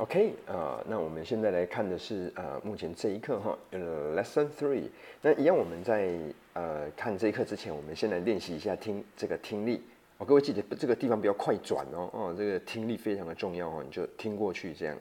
OK，呃，那我们现在来看的是呃，目前这一课哈，呃，Lesson Three。那一样，我们在呃看这一课之前，我们先来练习一下听这个听力。哦，各位记得这个地方不要快转哦，哦，这个听力非常的重要哦，你就听过去这样。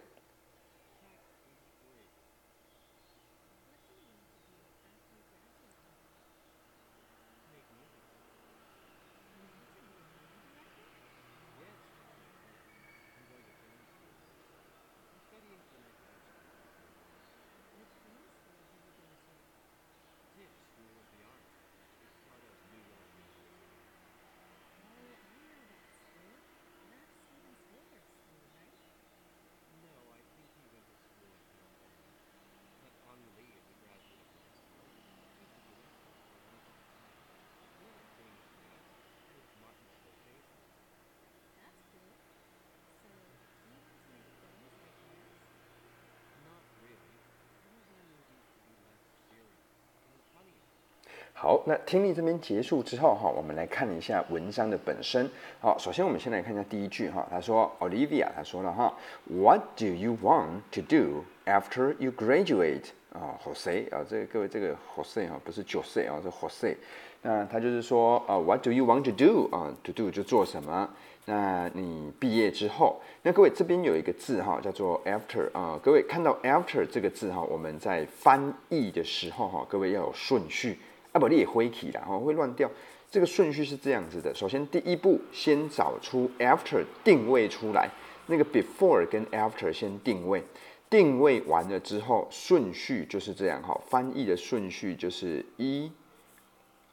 好，那听力这边结束之后哈，我们来看一下文章的本身。好，首先我们先来看一下第一句哈，他说，Olivia，他说了哈，What do you want to do after you graduate？啊，Jose 啊，这个各位这个 Jose 哈，不是 Jose 啊，是 Jose。那他就是说，啊，What do you want to do？啊，to do 就做什么？那你毕业之后，那各位这边有一个字哈，叫做 after 啊，各位看到 after 这个字哈，我们在翻译的时候哈，各位要有顺序。啊，不，你也灰体了，哈，会乱掉。这个顺序是这样子的：首先第一步，先找出 after 定位出来，那个 before 跟 after 先定位，定位完了之后，顺序就是这样，哈，翻译的顺序就是一、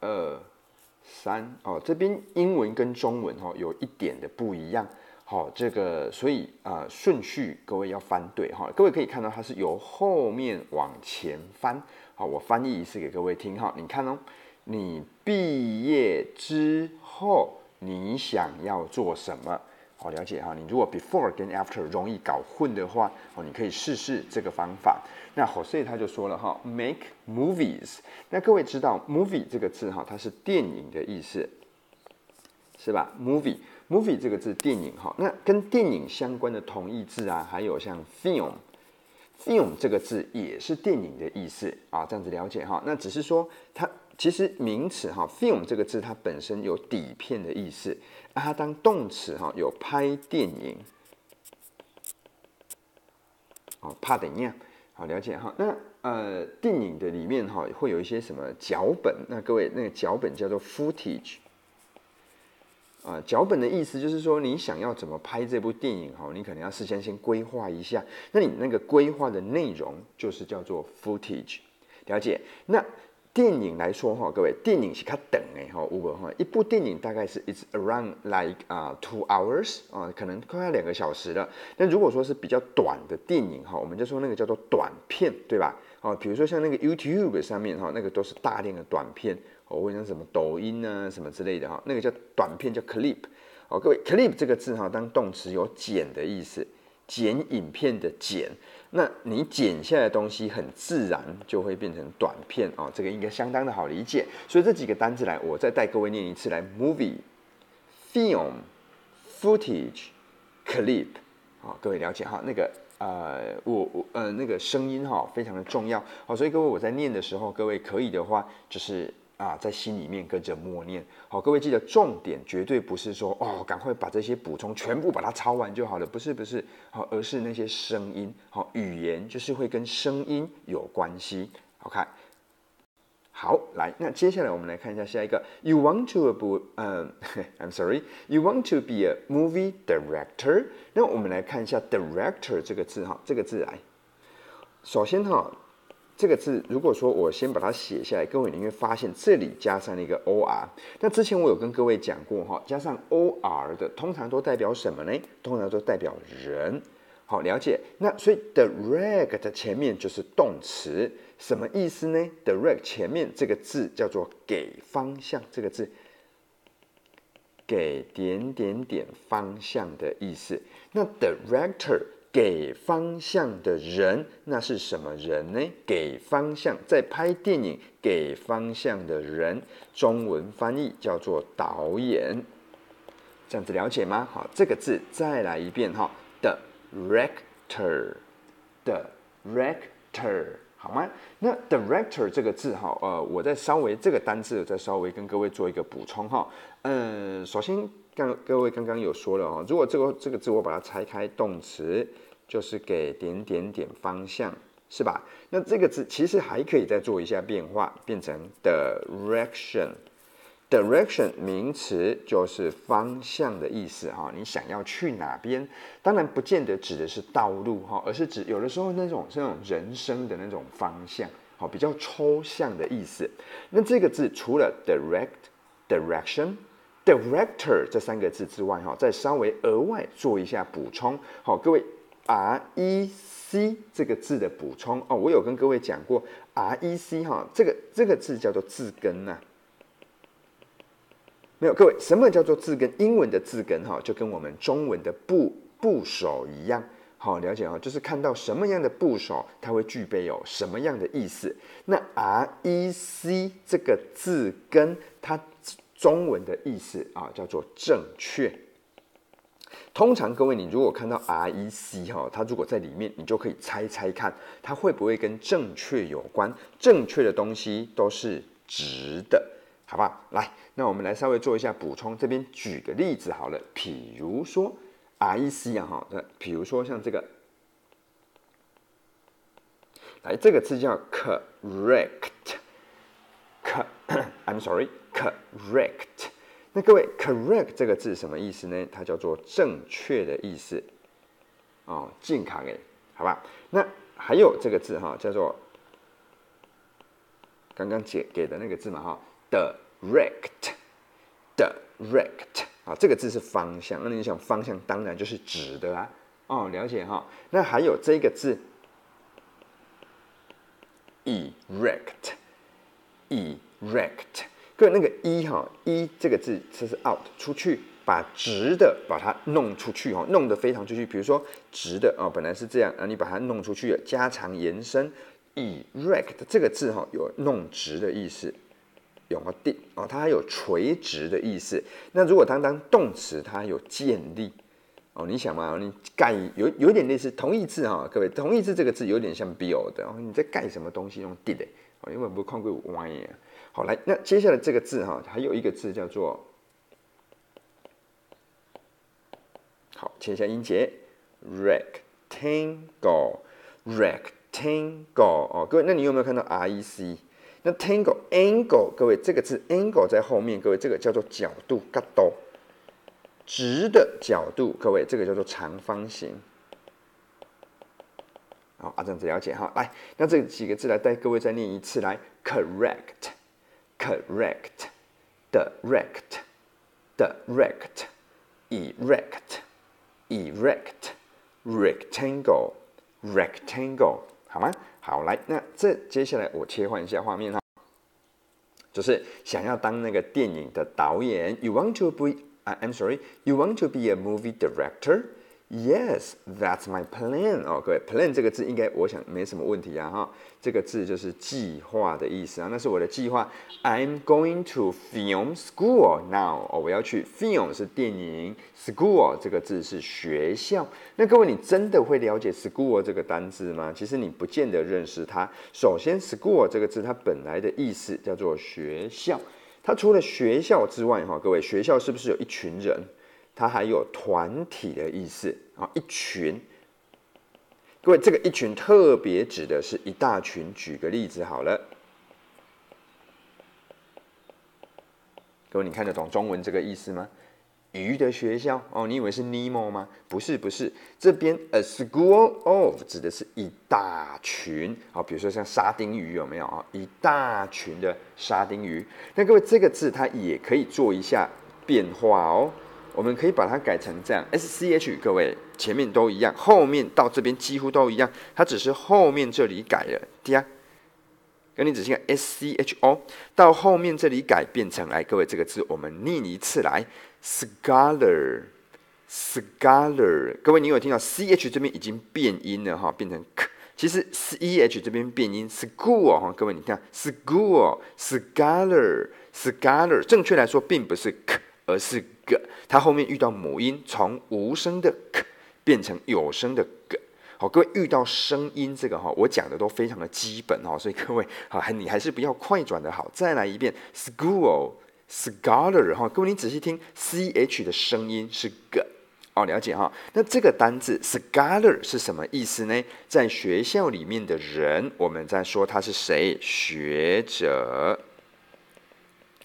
二、三，哦，这边英文跟中文哈有一点的不一样，好，这个所以啊顺序各位要翻对，哈，各位可以看到它是由后面往前翻。好，我翻译一次给各位听哈。你看哦，你毕业之后你想要做什么？好，了解哈。你如果 before 跟 after 容易搞混的话，哦，你可以试试这个方法。那 Jose 他就说了哈，make movies。那各位知道 movie 这个字哈，它是电影的意思，是吧 movie Movie 这个字电影哈。那跟电影相关的同义字啊，还有像 film。film 这个字也是电影的意思啊，这样子了解哈。那只是说它其实名词哈，film 这个字它本身有底片的意思，它当动词哈有拍电影，哦，怕怎样？好了解哈。那呃，电影的里面哈会有一些什么脚本？那各位那个脚本叫做 footage。啊，脚本的意思就是说，你想要怎么拍这部电影哈，你可能要事先先规划一下。那你那个规划的内容就是叫做 footage，了解？那电影来说哈，各位，电影是它等哎哈，五哈，一部电影大概是 it's around like 啊 two hours 啊，可能快要两个小时了。但如果说是比较短的电影哈，我们就说那个叫做短片，对吧？哦，比如说像那个 YouTube 上面哈，那个都是大量的短片。我问你什么抖音啊，什么之类的哈，那个叫短片叫 clip，哦，各位 clip 这个字哈，当动词有剪的意思，剪影片的剪，那你剪下来的东西很自然就会变成短片哦，这个应该相当的好理解。所以这几个单字来，我再带各位念一次来：movie、film、footage、clip。好，各位了解哈，那个呃，我我呃那个声音哈非常的重要。好，所以各位我在念的时候，各位可以的话就是。啊，在心里面跟着默念。好，各位记得重点绝对不是说哦，赶快把这些补充全部把它抄完就好了，不是不是，好，而是那些声音，好，语言就是会跟声音有关系。好看，好，来，那接下来我们来看一下下一个。You want to a be 嗯，I'm sorry，You want to be a movie director？那我们来看一下 director 这个字哈，这个字来，首先哈。这个字，如果说我先把它写下来，各位你会发现这里加上了一个 o r。那之前我有跟各位讲过哈，加上 o r 的通常都代表什么呢？通常都代表人。好，了解。那所以 direct 前面就是动词，什么意思呢？direct 前面这个字叫做给方向，这个字给点点点方向的意思。那 director。给方向的人，那是什么人呢？给方向，在拍电影给方向的人，中文翻译叫做导演。这样子了解吗？好，这个字再来一遍哈，the rector，the rector，好吗？那 director 这个字哈，呃，我再稍微这个单字再稍微跟各位做一个补充哈。嗯，首先刚各位刚刚有说了哦，如果这个这个字我把它拆开，动词就是给点点点方向，是吧？那这个字其实还可以再做一下变化，变成 direction。Direction 名词就是方向的意思哈，你想要去哪边？当然不见得指的是道路哈，而是指有的时候那种是那种人生的那种方向，好比较抽象的意思。那这个字除了 direct、direction、director 这三个字之外哈，再稍微额外做一下补充。好，各位 R E C 这个字的补充哦，我有跟各位讲过 R E C 哈，这个这个字叫做字根呐。没有，各位，什么叫做字根？英文的字根哈，就跟我们中文的部部首一样，好了解哈，就是看到什么样的部首，它会具备有什么样的意思。那 R E C 这个字根，它中文的意思啊，叫做正确。通常各位，你如果看到 R E C 哈，它如果在里面，你就可以猜猜看，它会不会跟正确有关？正确的东西都是直的。好吧，来，那我们来稍微做一下补充。这边举个例子好了，比如说 R E C 啊，哈，那比如说像这个，来，这个字叫 correct，c，I'm sorry，correct。那各位，correct 这个字什么意思呢？它叫做正确的意思，哦，健康诶，好吧。那还有这个字哈，叫做刚刚解给的那个字嘛，哈。direct，direct 啊，这个字是方向。那你想方向，当然就是直的啊。哦，了解哈。那还有这个字，erect，erect。各位那个一哈一这个字，这是 out 出去，把直的把它弄出去哈，弄得非常出去。比如说直的啊，本来是这样啊，你把它弄出去了，加长延伸，erect 这个字哈有弄直的意思。有个定哦，它还有垂直的意思。那如果当当动词，它有建立哦。你想嘛，你盖有有点类似同义字哈，各位同义字这个字有点像 build 哦。你在盖什么东西用 did 哦，因为不看过 why 好来，那接下来这个字哈，还有一个字叫做好，切一下音节，rectangle，rectangle 哦，各位，那你有没有看到 R E C？那 tangle angle，各位这个字 angle 在后面，各位这个叫做角度，角度，直的角度，各位这个叫做长方形。好，阿正子了解哈，来，那这几个字来带各位再念一次，来，correct ，correct，correct，direct，direct，erect，rectangle，rectangle，好吗？好，来，那这接下来我切换一下画面哈，就是想要当那个电影的导演，You want to be? I'm sorry, you want to be a movie director? Yes, that's my plan. 哦，各位，plan 这个字应该我想没什么问题啊，哈，这个字就是计划的意思啊，那是我的计划。I'm going to film school now. 哦，我要去 film 是电影，school 这个字是学校。那各位，你真的会了解 school 这个单字吗？其实你不见得认识它。首先，school 这个字它本来的意思叫做学校，它除了学校之外，哈，各位，学校是不是有一群人？它还有团体的意思啊，一群。各位，这个一群特别指的是一大群。举个例子好了，各位，你看得懂中文这个意思吗？鱼的学校哦，你以为是 Nemo 吗？不是，不是，这边 a school of 指的是一大群啊，比如说像沙丁鱼有没有啊？一大群的沙丁鱼。那各位，这个字它也可以做一下变化哦。我们可以把它改成这样，S C H，各位前面都一样，后面到这边几乎都一样，它只是后面这里改了，对呀。跟你仔细看，S C H O 到后面这里改变成来，各位这个字我们念一次来，scholar，scholar，各位你有听到 C H 这边已经变音了哈，变成 K，其实 C H 这边变音，school 哈，各位你看，school，scholar，scholar，正确来说并不是 K，而是。个，它后面遇到母音，从无声的 k 变成有声的 g，好，各位遇到声音这个哈，我讲的都非常的基本哈，所以各位好，你还是不要快转的好。再来一遍，school，scholar 哈，各位你仔细听，c h 的声音是 g，哦，了解哈。那这个单字 scholar 是什么意思呢？在学校里面的人，我们在说他是谁？学者。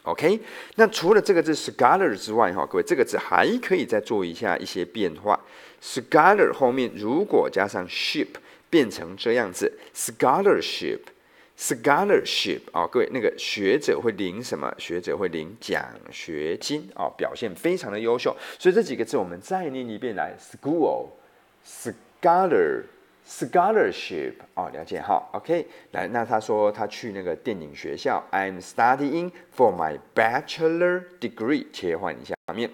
OK，那除了这个字 scholar 之外，哈，各位这个字还可以再做一下一些变化。scholar 后面如果加上 ship，变成这样子，scholarship，scholarship 啊，各位那个学者会领什么？学者会领奖学金啊，表现非常的优秀。所以这几个字我们再念一遍来：school，scholar。Scholarship 哦，了解哈，OK，来，那他说他去那个电影学校，I'm studying for my bachelor degree。切换一下面，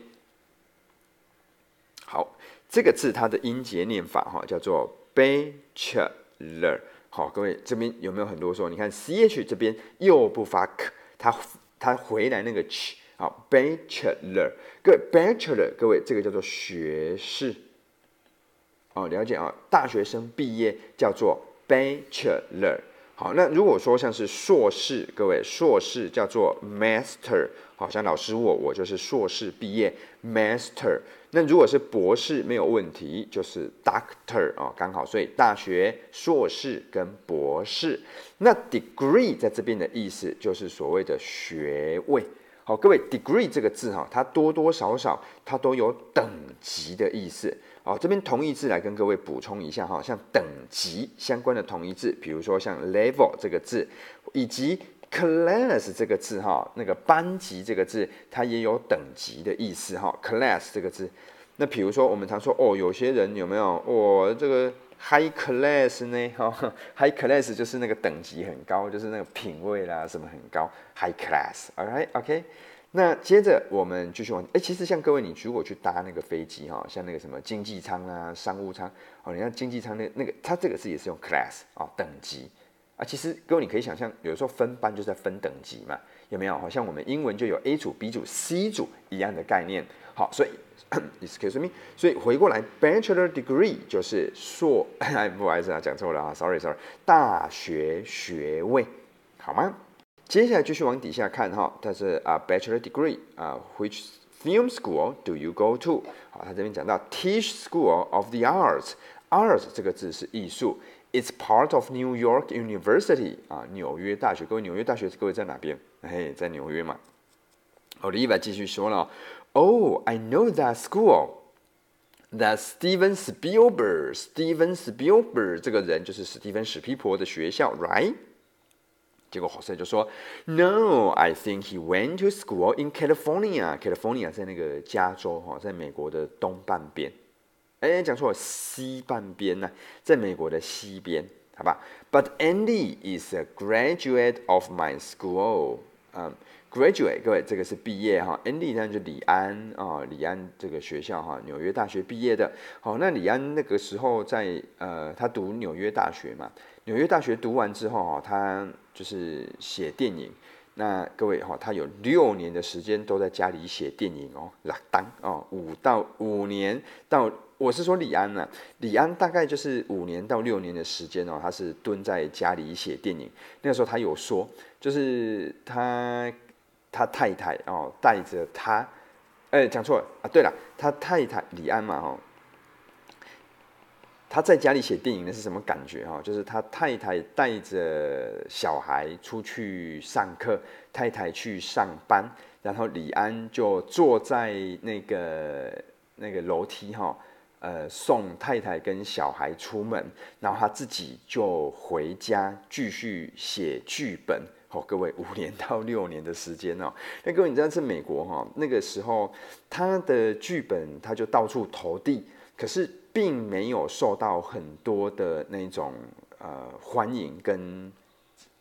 好，这个字它的音节念法哈，叫做 bachelor。好，各位这边有没有很多说？你看 ch 这边又不发 k，它它回来那个 ch，好，bachelor。各位 bachelor，各位这个叫做学士。哦，了解啊，大学生毕业叫做 bachelor。好，那如果说像是硕士，各位硕士叫做 master。好像老师我我就是硕士毕业 master。那如果是博士没有问题，就是 doctor 哦，刚好。所以大学硕士跟博士，那 degree 在这边的意思就是所谓的学位。好，各位 degree 这个字哈，它多多少少它都有等级的意思。哦，这边同义字来跟各位补充一下哈，像等级相关的同义字，比如说像 level 这个字，以及 class 这个字哈，那个班级这个字，它也有等级的意思哈。class 这个字，那比如说我们常说哦，有些人有没有哦，这个 high class 呢？哈，high class 就是那个等级很高，就是那个品味啦什么很高，high class，all right，OK。那接着我们继续往，哎，其实像各位，你如果去搭那个飞机哈，像那个什么经济舱啊、商务舱，哦，你看经济舱那那个，它这个字也是用 class 啊，等级啊。其实各位你可以想象，有的时候分班就是在分等级嘛，有没有？好像我们英文就有 A 组、B 组、C 组一样的概念。好，所以 excuse me，所以回过来，bachelor degree 就是硕，不好意思啊，讲错了啊，sorry sorry，大学学位，好吗？接下来继续往底下看哈，它是啊，bachelor degree 啊，which film school do you go to？好，他这边讲到 Tisch School of the Arts，Arts 这个字是艺术，It's part of New York University 啊，纽约大学。各位，纽约大学各位在哪边？嘿，在纽约嘛。好的，伊娃继续说了，Oh, I know that school. That Steven Spielberg，Steven Spielberg 这个人就是史蒂芬史皮婆的学校，right？ 结果好帅就说，No, I think he went to school in California. California 在那个加州哈，在美国的东半边。哎，讲错了，西半边呢，在美国的西边，好吧？But Andy is a graduate of my school. 嗯，graduate 各位这个是毕业哈。Andy 那就李安啊，李安这个学校哈，纽约大学毕业的。好，那李安那个时候在呃，他读纽约大学嘛。纽约大学读完之后哈，他就是写电影。那各位哈，他有六年的时间都在家里写电影哦，拉当哦，五到五年到，我是说李安呢，李安大概就是五年到六年的时间哦，他是蹲在家里写电影。那个时候他有说，就是他他太太哦带着他，哎讲错了啊，对了，他太太李安嘛哈。他在家里写电影的是什么感觉哈？就是他太太带着小孩出去上课，太太去上班，然后李安就坐在那个那个楼梯哈，呃，送太太跟小孩出门，然后他自己就回家继续写剧本。好，各位五年到六年的时间哦。那各位你知道是美国哈，那个时候他的剧本他就到处投递，可是。并没有受到很多的那种呃欢迎跟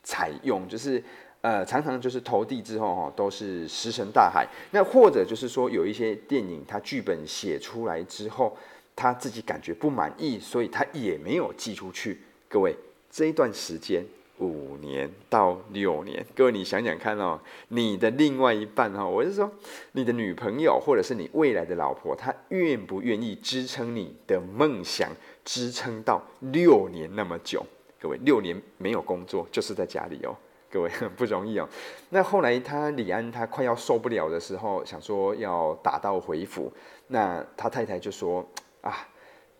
采用，就是呃常常就是投递之后哈都是石沉大海。那或者就是说有一些电影，他剧本写出来之后，他自己感觉不满意，所以他也没有寄出去。各位这一段时间五年到六年，各位你想想看哦，你的另外一半哈，我是说你的女朋友或者是你未来的老婆，她愿不愿意支撑你的梦想，支撑到六年那么久？各位，六年没有工作，就是在家里哦，各位很 不容易哦。那后来他李安他快要受不了的时候，想说要打道回府，那他太太就说啊。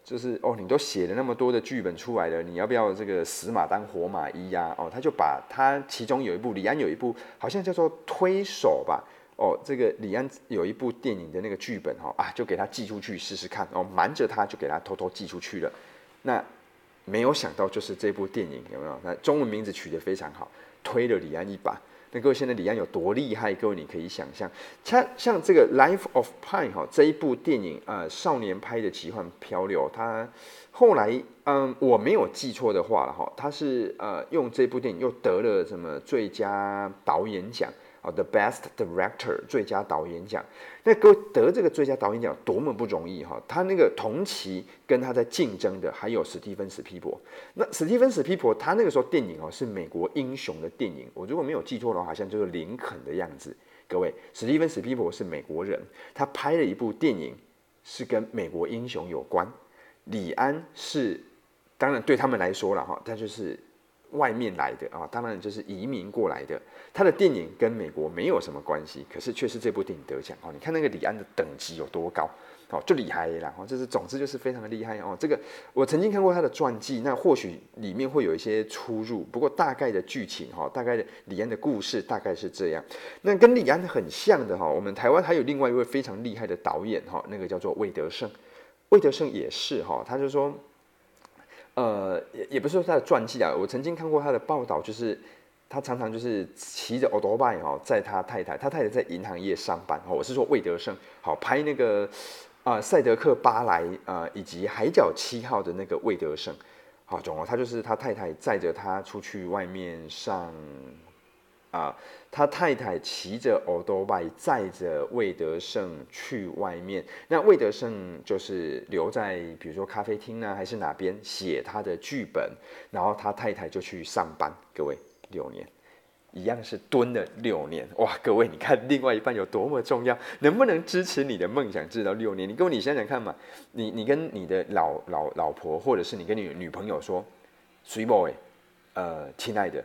就是哦，你都写了那么多的剧本出来了，你要不要这个死马当活马医呀？哦，他就把他其中有一部李安有一部好像叫做《推手》吧，哦，这个李安有一部电影的那个剧本哈啊，就给他寄出去试试看哦，瞒着他就给他偷偷寄出去了。那没有想到就是这部电影有没有？那中文名字取得非常好，推了李安一把。那各位现在李安有多厉害？各位你可以想象，他像这个《Life of Pi》哈这一部电影，呃，少年拍的奇幻漂流，他后来，嗯，我没有记错的话了哈，他是呃用这部电影又得了什么最佳导演奖。The Best Director 最佳导演奖，那各位得这个最佳导演奖多么不容易哈！他那个同期跟他在竞争的还有史蒂芬史皮伯。那史蒂芬史皮伯他那个时候电影哦是美国英雄的电影，我如果没有记错的话，好像就是林肯的样子。各位，史蒂芬史皮伯是美国人，他拍了一部电影是跟美国英雄有关。李安是当然对他们来说了哈，他就是。外面来的啊，当然就是移民过来的。他的电影跟美国没有什么关系，可是却是这部电影得奖哦。你看那个李安的等级有多高哦，就厉害了哦。就是总之就是非常的厉害哦。这个我曾经看过他的传记，那或许里面会有一些出入，不过大概的剧情哈，大概的李安的故事大概是这样。那跟李安很像的哈，我们台湾还有另外一位非常厉害的导演哈，那个叫做魏德胜。魏德胜也是哈，他就说。呃，也也不是说他的传记啊，我曾经看过他的报道，就是他常常就是骑着奥多拜哈，在他太太，他太太在银行业上班哦。我是说魏德胜，好拍那个啊赛德克巴莱啊以及海角七号的那个魏德胜，好，总哦，他就是他太太载着他出去外面上。啊，他太太骑着欧多拜载着魏德胜去外面，那魏德胜就是留在比如说咖啡厅呢，还是哪边写他的剧本，然后他太太就去上班。各位，六年一样是蹲了六年哇！各位，你看另外一半有多么重要，能不能支持你的梦想，直到六年？你各位，你想想看嘛，你你跟你的老老老婆，或者是你跟你女朋友说，Sweet boy，呃，亲爱的，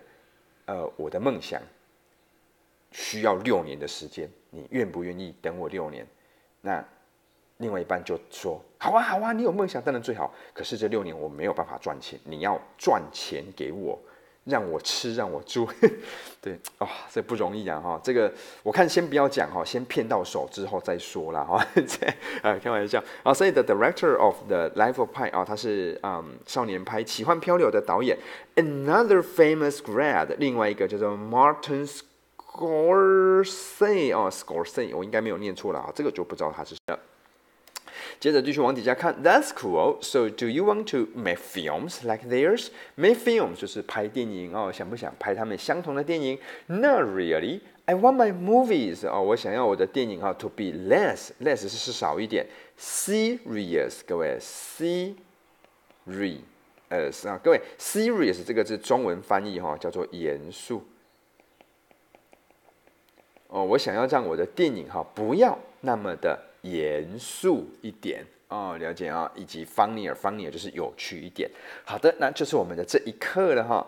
呃，我的梦想。需要六年的时间，你愿不愿意等我六年？那另外一半就说：好啊，好啊，你有梦想当然最好。可是这六年我没有办法赚钱，你要赚钱给我，让我吃，让我住。对，哇，这不容易啊！哈，这个我看先不要讲哈，先骗到手之后再说了哈。这啊，开玩笑啊。所以 the director of the Life of Pi 啊，他是嗯少年派奇幻漂流的导演。Another famous grad，另外一个叫做 Martin。Scorsese 哦，Scorsese，我应该没有念错了啊，这个就不知道他是谁了。接着继续往底下看，That's cool. So do you want to make films like theirs? Make films 就是拍电影哦，想不想拍他们相同的电影？Not really. I want my movies 哦，我想要我的电影哈 to be less，less 是少一点，serious 各位，serious 啊，各位，serious 这个字中文翻译哈叫做严肃。哦，我想要让我的电影哈不要那么的严肃一点哦，了解啊，以及 funnier，funnier 就是有趣一点。好的，那就是我们的这一刻了哈。